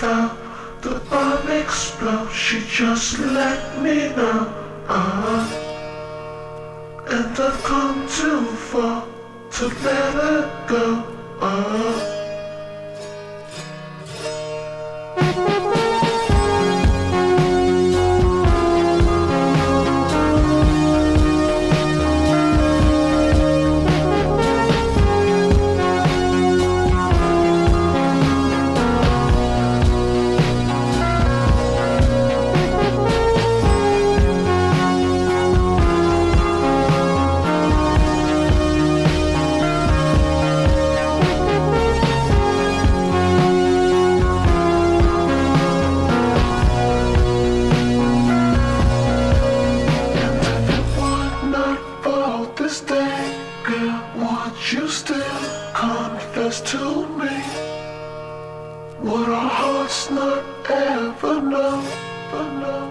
thought the bomb explode, she just let me know. uh, And I've come too far to let her go. uh, you still confess to me? Would our hearts not ever know, know,